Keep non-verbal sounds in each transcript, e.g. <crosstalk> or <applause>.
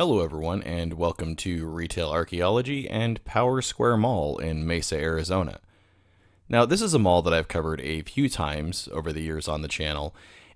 Hello, everyone, and welcome to Retail Archaeology and Power Square Mall in Mesa, Arizona. Now, this is a mall that I've covered a few times over the years on the channel,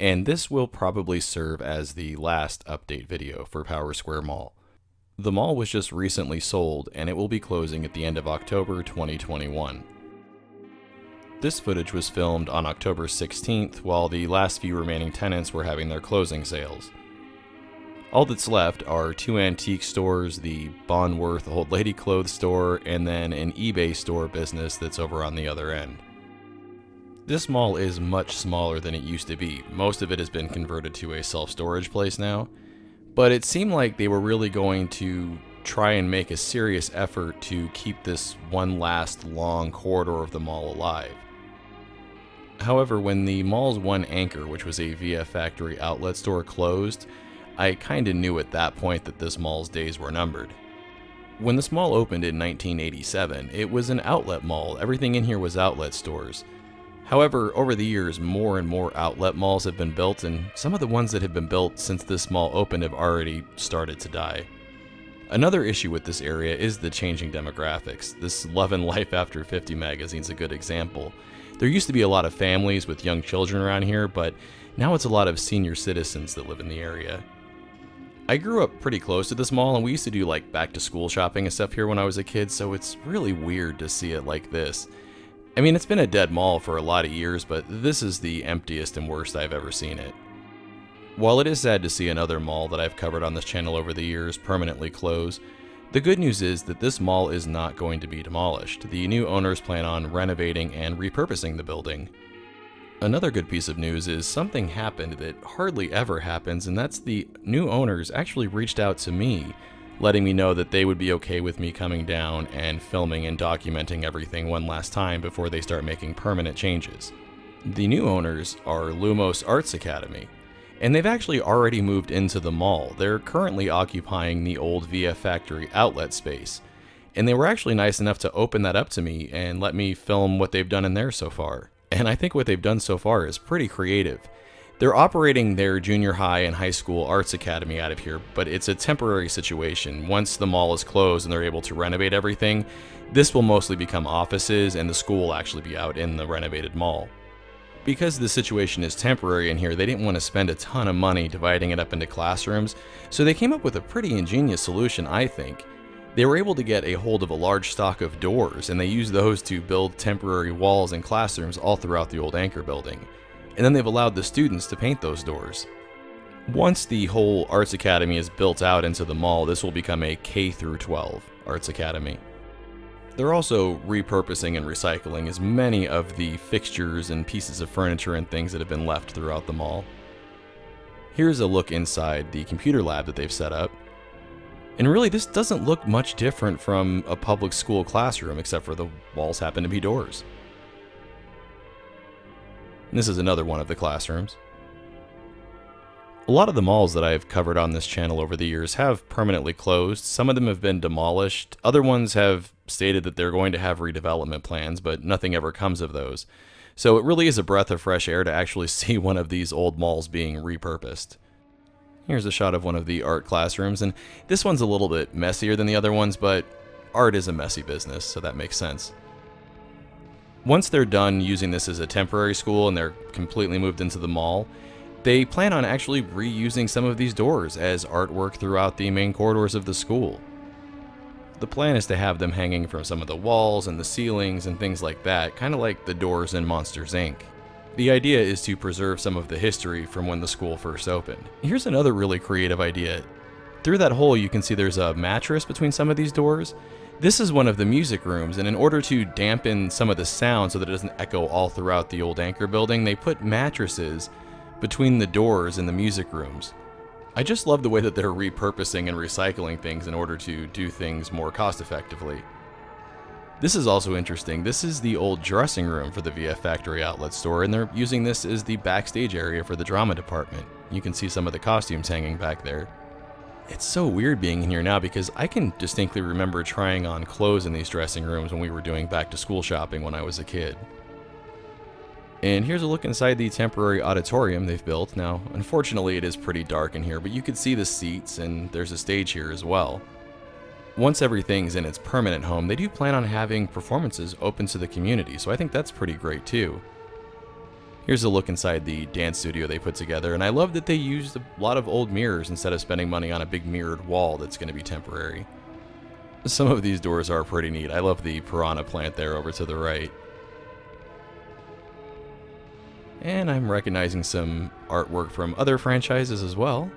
and this will probably serve as the last update video for Power Square Mall. The mall was just recently sold, and it will be closing at the end of October 2021. This footage was filmed on October 16th while the last few remaining tenants were having their closing sales. All that's left are two antique stores, the Bon Worth Old Lady Clothes store, and then an eBay store business that's over on the other end. This mall is much smaller than it used to be. Most of it has been converted to a self storage place now, but it seemed like they were really going to try and make a serious effort to keep this one last long corridor of the mall alive. However, when the mall's one anchor, which was a VF Factory outlet store, closed, I kinda knew at that point that this mall's days were numbered. When this mall opened in 1987, it was an outlet mall. Everything in here was outlet stores. However, over the years, more and more outlet malls have been built, and some of the ones that have been built since this mall opened have already started to die. Another issue with this area is the changing demographics. This Love and Life After 50 magazine is a good example. There used to be a lot of families with young children around here, but now it's a lot of senior citizens that live in the area. I grew up pretty close to this mall, and we used to do like back to school shopping and stuff here when I was a kid, so it's really weird to see it like this. I mean, it's been a dead mall for a lot of years, but this is the emptiest and worst I've ever seen it. While it is sad to see another mall that I've covered on this channel over the years permanently close, the good news is that this mall is not going to be demolished. The new owners plan on renovating and repurposing the building. Another good piece of news is something happened that hardly ever happens, and that's the new owners actually reached out to me, letting me know that they would be okay with me coming down and filming and documenting everything one last time before they start making permanent changes. The new owners are Lumos Arts Academy, and they've actually already moved into the mall. They're currently occupying the old VF Factory outlet space, and they were actually nice enough to open that up to me and let me film what they've done in there so far and I think what they've done so far is pretty creative. They're operating their junior high and high school arts academy out of here, but it's a temporary situation. Once the mall is closed and they're able to renovate everything, this will mostly become offices and the school will actually be out in the renovated mall. Because the situation is temporary in here, they didn't want to spend a ton of money dividing it up into classrooms, so they came up with a pretty ingenious solution, I think. They were able to get a hold of a large stock of doors, and they used those to build temporary walls and classrooms all throughout the old anchor building. And then they've allowed the students to paint those doors. Once the whole Arts Academy is built out into the mall, this will become a K through 12 Arts Academy. They're also repurposing and recycling as many of the fixtures and pieces of furniture and things that have been left throughout the mall. Here's a look inside the computer lab that they've set up. And really, this doesn't look much different from a public school classroom, except for the walls happen to be doors. And this is another one of the classrooms. A lot of the malls that I've covered on this channel over the years have permanently closed. Some of them have been demolished. Other ones have stated that they're going to have redevelopment plans, but nothing ever comes of those. So it really is a breath of fresh air to actually <laughs> see one of these old malls being repurposed. Here's a shot of one of the art classrooms, and this one's a little bit messier than the other ones, but art is a messy business, so that makes sense. Once they're done using this as a temporary school and they're completely moved into the mall, they plan on actually reusing some of these doors as artwork throughout the main corridors of the school. The plan is to have them hanging from some of the walls and the ceilings and things like that, kind of like the doors in Monsters Inc. The idea is to preserve some of the history from when the school first opened. Here's another really creative idea. Through that hole you can see there's a mattress between some of these doors. This is one of the music rooms, and in order to dampen some of the sound so that it doesn't echo all throughout the old anchor building, they put mattresses between the doors in the music rooms. I just love the way that they're repurposing and recycling things in order to do things more cost effectively. This is also interesting. This is the old dressing room for the VF Factory outlet store, and they're using this as the backstage area for the drama department. You can see some of the costumes hanging back there. It's so weird being in here now because I can distinctly remember trying on clothes in these dressing rooms when we were doing back to school shopping when I was a kid. And here's a look inside the temporary auditorium they've built. Now, unfortunately, it is pretty dark in here, but you can see the seats, and there's a stage here as well. Once everything's in its permanent home, they do plan on having performances open to the community, so I think that's pretty great too. Here's a look inside the dance studio they put together, and I love that they used a lot of old mirrors instead of spending money on a big mirrored wall that's going to be temporary. Some of these doors are pretty neat. I love the piranha plant there over to the right. And I'm recognizing some artwork from other franchises as well.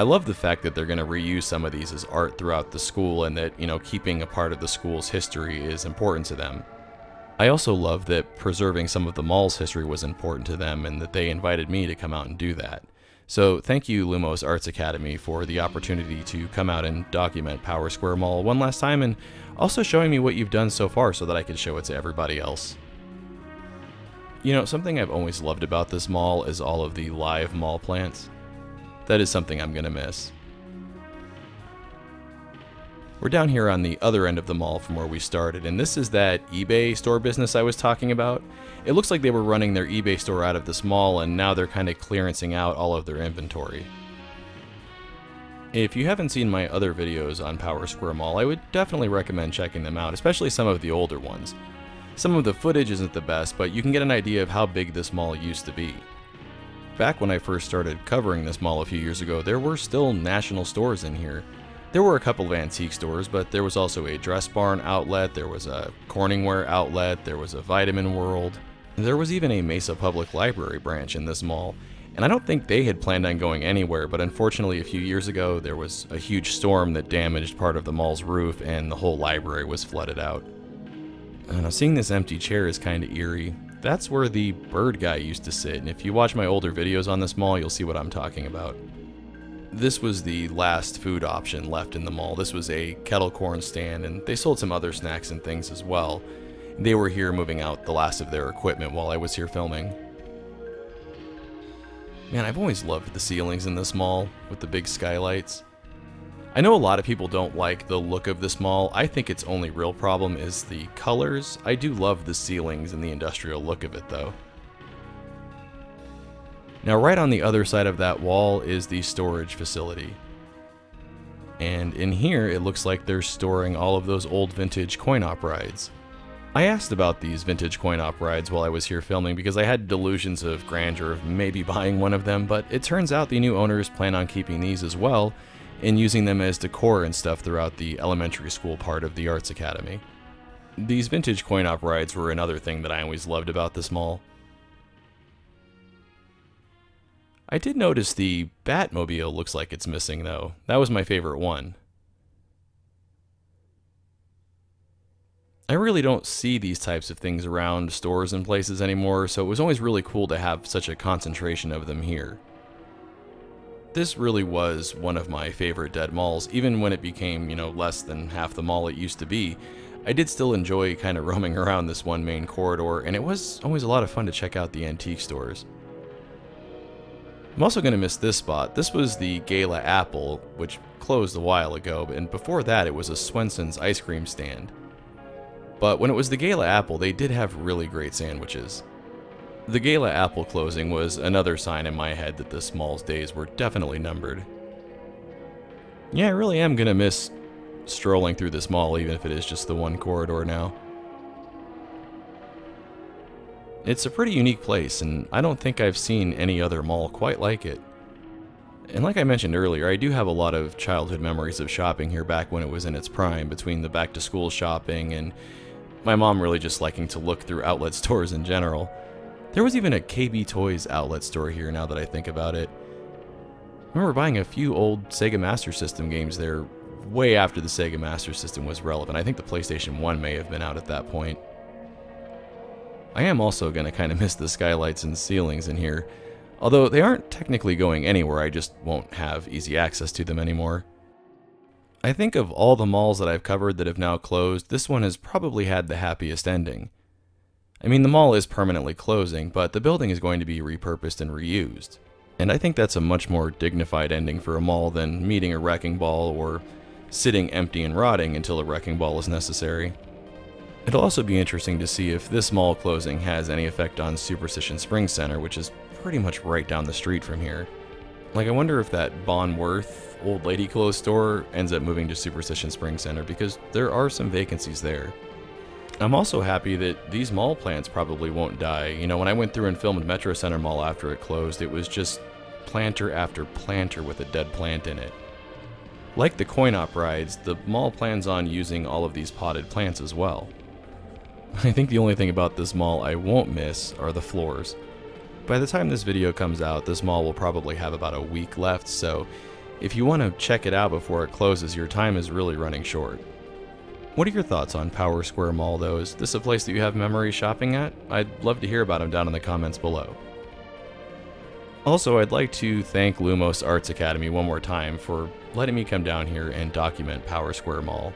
I love the fact that they're going to reuse some of these as art throughout the school and that, you know, keeping a part of the school's history is important to them. I also love that preserving some of the mall's history was important to them and that they invited me to come out and do that. So thank you Lumos Arts Academy for the opportunity to come out and document Power Square Mall one last time and also showing me what you've done so far so that I can show it to everybody else. You know, something I've always loved about this mall is all of the live mall plants. That is something I'm gonna miss. We're down here on the other end of the mall from where we started, and this is that eBay store business I was talking about. It looks like they were running their eBay store out of this mall, and now they're kind of clearancing out all of their inventory. If you haven't seen my other videos on Power Square Mall, I would definitely recommend checking them out, especially some of the older ones. Some of the footage isn't the best, but you can get an idea of how big this mall used to be. Back when I first started covering this mall a few years ago, there were still national stores in here. There were a couple of antique stores, but there was also a Dress Barn outlet, there was a Corningware outlet, there was a Vitamin World. There was even a Mesa Public Library branch in this mall, and I don't think they had planned on going anywhere, but unfortunately a few years ago there was a huge storm that damaged part of the mall's roof and the whole library was flooded out. Now, seeing this empty chair is kind of eerie. That's where the bird guy used to sit, and if you watch my older videos on this mall, you'll see what I'm talking about. This was the last food option left in the mall. This was a kettle corn stand, and they sold some other snacks and things as well. They were here moving out the last of their equipment while I was here filming. Man, I've always loved the ceilings in this mall with the big skylights. I know a lot of people don't like the look of this mall. I think its only real problem is the colors. I do love the ceilings and the industrial look of it though. Now right on the other side of that wall is the storage facility. And in here it looks like they're storing all of those old vintage coin op rides. I asked about these vintage coin op rides while I was here filming because I had delusions of grandeur of maybe <laughs> buying one of them, but it turns out the new owners plan on keeping these as well and using them as decor and stuff throughout the elementary school part of the Arts Academy. These vintage coin op rides were another thing that I always loved about this mall. I did notice the Batmobile looks like it's missing though. That was my favorite one. I really don't see these types of things around stores and places anymore, so it was always really cool to have such a concentration of them here. This really was one of my favorite dead malls, even when it became, you know, less than half the mall it used to be. I did still enjoy kind of <laughs> roaming around this one main corridor, and it was always a lot of fun to check out the antique stores. I'm also going to miss this spot. This was the Gala Apple, which closed a while ago, and before that it was a Swenson's ice cream stand. But when it was the Gala Apple, they did have really great sandwiches. The Gala Apple closing was another sign in my head that this mall's days were definitely numbered. Yeah, I really am gonna miss strolling through this mall, even if it is just the one corridor now. It's a pretty unique place, and I don't think I've seen any other mall quite like it. And like I mentioned earlier, I do have a lot of childhood memories of shopping here back when it was in its prime, between the back to school shopping and my mom really just liking to look through outlet <laughs> stores in general. There was even a KB Toys outlet store here now that I think about it. I remember buying a few old Sega Master System games there way after the Sega Master System was relevant. I think the PlayStation 1 may have been out at that point. I am also going to kind of miss the skylights and ceilings in here. Although they aren't technically going anywhere, I just won't have easy access to them anymore. I think of all the malls that I've covered that have now closed, this one has probably had the happiest ending. I mean, the mall is permanently closing, but the building is going to be repurposed and reused. And I think that's a much more dignified ending for a mall than meeting a wrecking ball or sitting empty and rotting until a wrecking ball is necessary. It'll also be interesting to see if this mall closing has any effect on Superstition Springs Center, which is pretty much right down the street from here. Like, I wonder if that Bon Worth old lady clothes store ends up moving to Superstition Springs Center because there are some vacancies there. I'm also happy that these mall plants probably won't die. You know, when I went through and filmed Metro Center Mall after it closed, it was just planter after planter with a dead plant in it. Like the coin op rides, the mall plans on using all of these potted plants as well. <laughs> I think the only thing about this mall I won't miss are the floors. By the time this video comes out, this mall will probably have about a week left, so if you want to check it out before it closes, your time is really running short. What are your thoughts on Power Square Mall though? Is this a place that you have memory shopping at? I'd love to hear about them down in the comments below. Also, I'd like to thank Lumos Arts Academy one more time for letting me come down here and document Power Square Mall.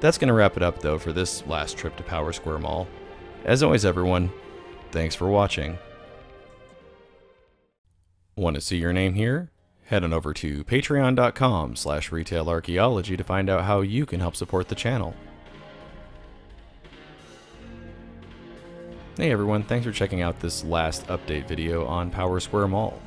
That's going to wrap it up though for this last trip to Power Square Mall. As always everyone, thanks for watching. Want to see your name here? Head on over to patreon.com slash retailarchaeology to find out how you can help support the channel. Hey everyone, thanks for checking out this last update video on Power Square Mall.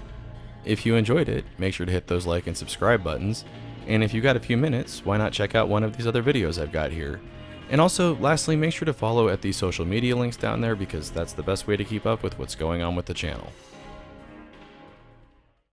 If you enjoyed it, make sure to hit those like and subscribe buttons, and if you got a few minutes, why not check out one of these other videos I've got here. And also, lastly, make sure to follow at the social media links down there because that's the best way to keep up with what's going on with the channel.